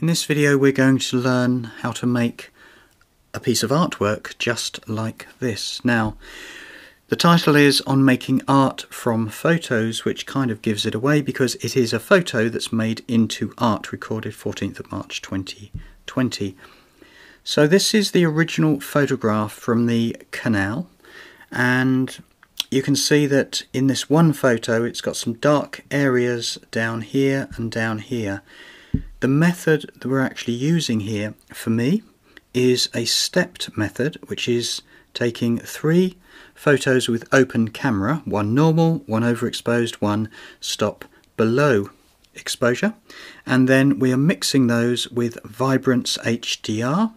In this video we're going to learn how to make a piece of artwork just like this. Now the title is on making art from photos which kind of gives it away because it is a photo that's made into art recorded 14th of March 2020. So this is the original photograph from the canal and you can see that in this one photo it's got some dark areas down here and down here the method that we're actually using here, for me, is a stepped method, which is taking three photos with open camera, one normal, one overexposed, one stop below exposure, and then we are mixing those with Vibrance HDR,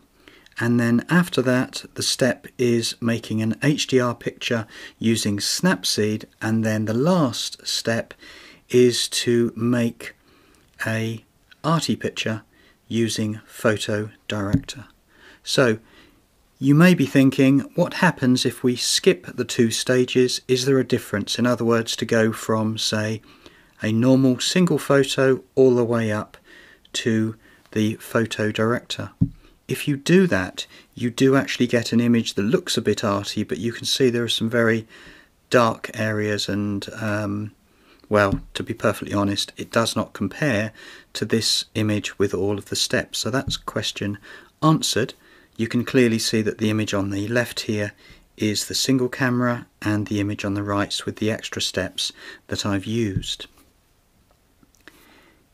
and then after that the step is making an HDR picture using Snapseed, and then the last step is to make a arty picture using Photo Director. So you may be thinking, what happens if we skip the two stages? Is there a difference? In other words, to go from, say, a normal single photo all the way up to the Photo Director. If you do that, you do actually get an image that looks a bit arty, but you can see there are some very dark areas and um, well, to be perfectly honest, it does not compare to this image with all of the steps. So that's question answered. You can clearly see that the image on the left here is the single camera and the image on the right with the extra steps that I've used.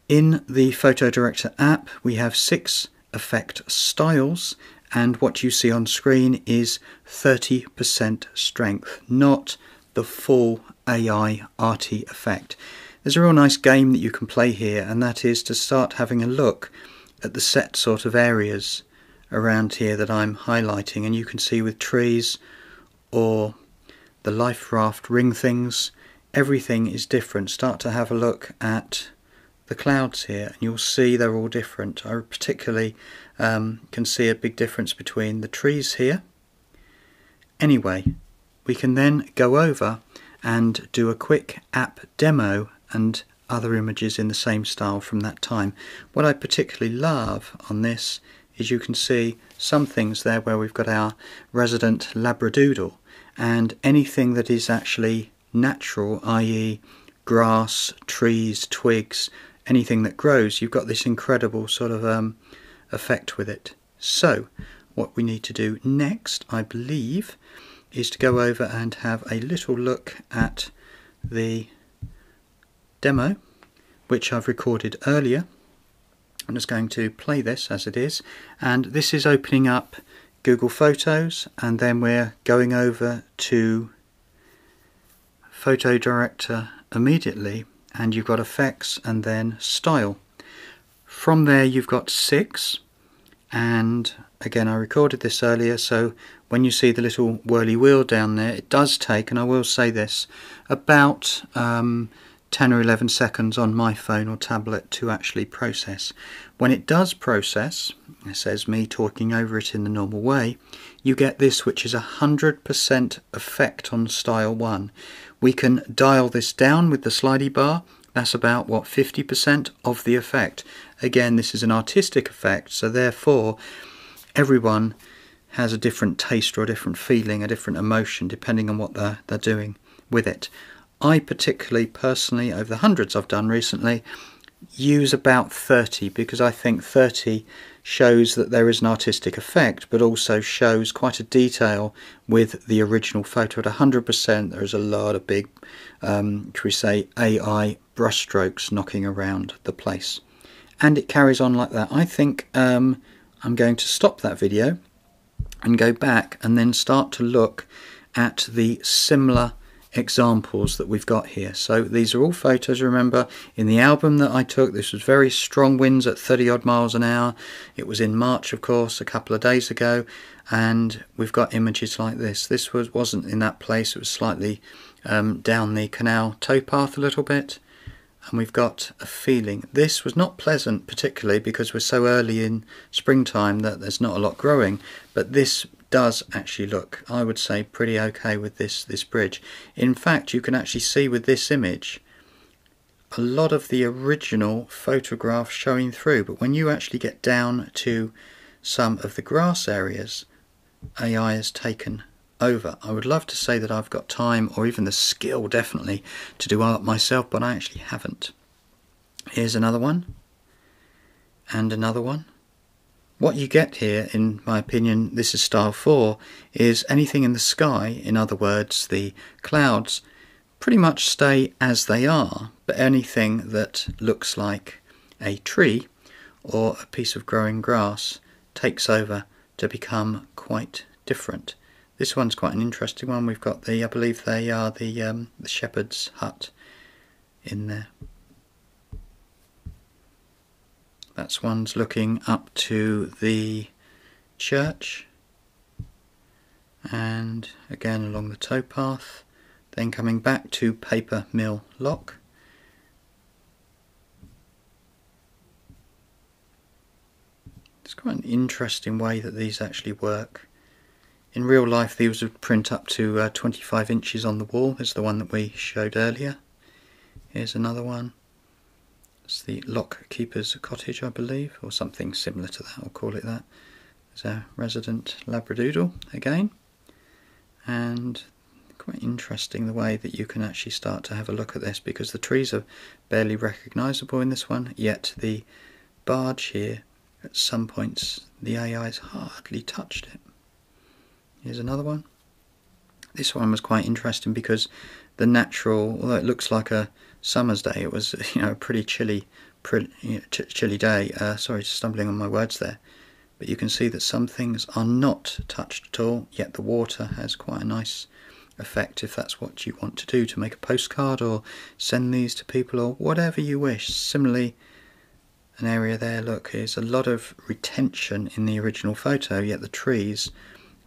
In the Photo Director app we have six effect styles and what you see on screen is 30% strength, not the full AI arty effect. There's a real nice game that you can play here and that is to start having a look at the set sort of areas around here that I'm highlighting and you can see with trees or the life raft ring things everything is different. Start to have a look at the clouds here and you'll see they're all different. I particularly um, can see a big difference between the trees here. Anyway, we can then go over and do a quick app demo and other images in the same style from that time. What I particularly love on this is you can see some things there where we've got our resident labradoodle and anything that is actually natural, i.e. grass, trees, twigs, anything that grows, you've got this incredible sort of um, effect with it. So what we need to do next, I believe, is to go over and have a little look at the demo which I've recorded earlier. I'm just going to play this as it is and this is opening up Google Photos and then we're going over to Photo Director immediately and you've got effects and then style. From there you've got six and again I recorded this earlier so when you see the little whirly wheel down there it does take and I will say this about um, 10 or 11 seconds on my phone or tablet to actually process. When it does process, it says me talking over it in the normal way, you get this which is a 100% effect on style 1. We can dial this down with the slidey bar, that's about what 50% of the effect. Again this is an artistic effect so therefore everyone has a different taste or a different feeling, a different emotion depending on what they're, they're doing with it. I particularly, personally, over the hundreds I've done recently, use about 30 because I think 30 shows that there is an artistic effect but also shows quite a detail with the original photo. At 100% there is a lot of big, um, we say, AI brushstrokes knocking around the place. And it carries on like that. I think um, I'm going to stop that video and go back and then start to look at the similar examples that we've got here. So these are all photos, remember, in the album that I took. This was very strong winds at 30 odd miles an hour. It was in March, of course, a couple of days ago. And we've got images like this. This was, wasn't in that place. It was slightly um, down the canal towpath a little bit. And we've got a feeling. This was not pleasant particularly because we're so early in springtime that there's not a lot growing. But this does actually look, I would say, pretty okay with this, this bridge. In fact, you can actually see with this image, a lot of the original photograph showing through but when you actually get down to some of the grass areas AI has taken over. I would love to say that I've got time or even the skill definitely to do art myself but I actually haven't. Here's another one and another one. What you get here, in my opinion, this is style 4, is anything in the sky, in other words, the clouds, pretty much stay as they are, but anything that looks like a tree or a piece of growing grass takes over to become quite different. This one's quite an interesting one. We've got the, I believe they are the, um, the shepherd's hut in there. That's one's looking up to the church and again along the towpath then coming back to paper mill lock it's quite an interesting way that these actually work in real life these would print up to uh, 25 inches on the wall There's the one that we showed earlier here's another one it's the lock keeper's cottage, I believe, or something similar to that, I'll call it that. There's a resident Labradoodle again, and quite interesting the way that you can actually start to have a look at this because the trees are barely recognisable in this one, yet the barge here, at some points, the AI's hardly touched it. Here's another one. This one was quite interesting because the natural, although it looks like a summer's day, it was you know a pretty chilly, pretty, you know, ch chilly day. Uh, sorry, stumbling on my words there. But you can see that some things are not touched at all, yet the water has quite a nice effect if that's what you want to do to make a postcard or send these to people or whatever you wish. Similarly, an area there, look, there's a lot of retention in the original photo, yet the trees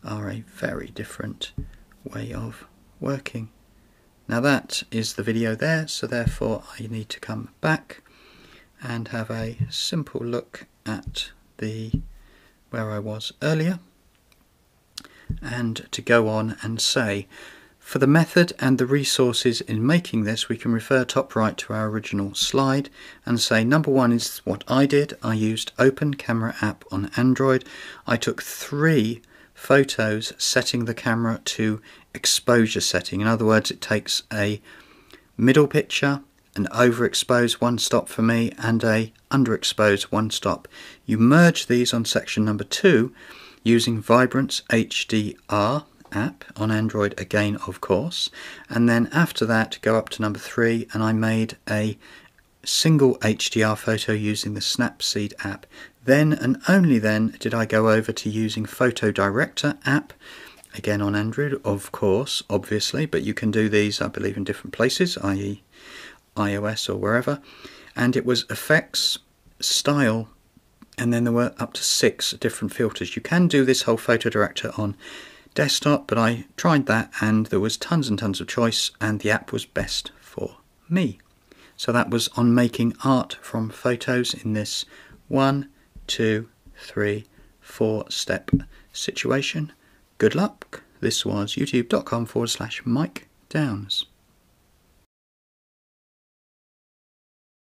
are a very different way of working. Now that is the video there, so therefore I need to come back and have a simple look at the where I was earlier and to go on and say for the method and the resources in making this we can refer top right to our original slide and say number one is what I did I used open camera app on Android I took three photos setting the camera to exposure setting. In other words, it takes a middle picture, an overexposed one stop for me, and a underexposed one stop. You merge these on section number two using Vibrance HDR app on Android again, of course. And then after that, go up to number three, and I made a single HDR photo using the Snapseed app. Then and only then did I go over to using Photo Director app, again on Android, of course, obviously, but you can do these, I believe, in different places, i.e. iOS or wherever. And it was effects, style, and then there were up to six different filters. You can do this whole Photo Director on desktop, but I tried that and there was tons and tons of choice, and the app was best for me. So that was on making art from photos in this one, two, three, four step situation. Good luck. This was youtube.com forward slash Mike Downes.